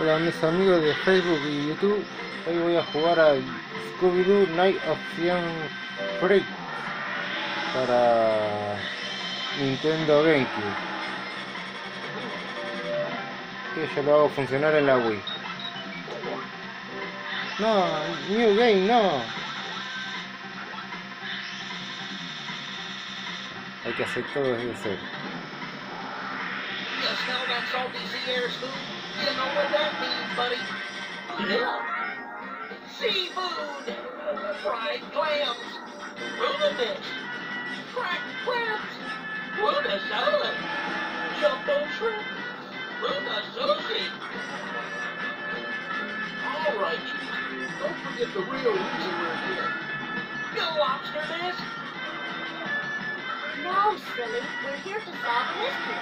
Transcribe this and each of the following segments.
Hola mis amigos de Facebook y YouTube, hoy voy a jugar a Scooby-Doo Night of Young Freak para Nintendo GameCube. Que yo lo hago funcionar en la Wii. No, New Game, no. Hay que hacer todo desde cero. You smell that salty sea air, Scoop? You know what that means, buddy. Seafood! Fried clams! Fish! Cracked crabs! Tuna salad! Jumbo shrimp! Tuna sushi! All right, you. Don't forget the real reason we're here. You lobster this? No, silly. We're here to solve a mystery.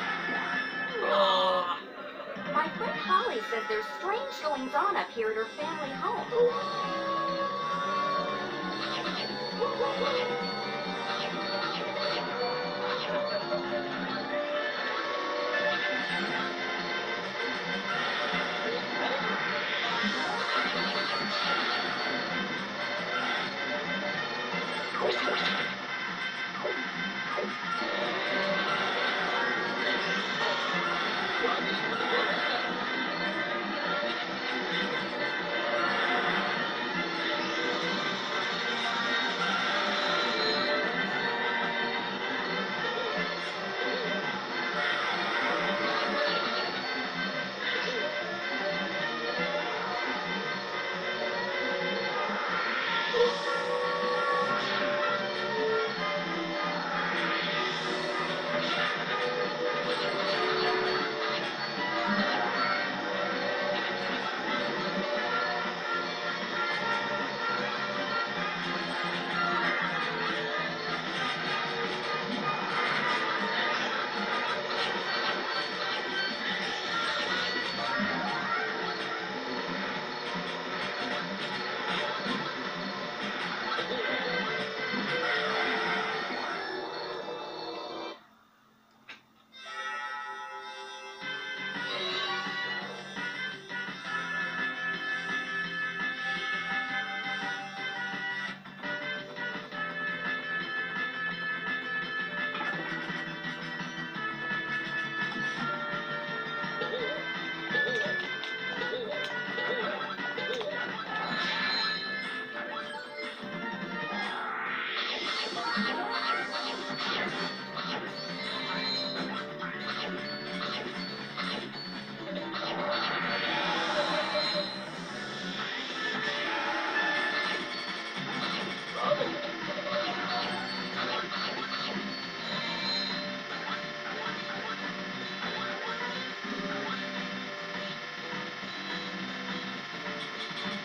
Says there's strange goings on up here at her family home.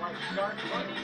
like sharp bunny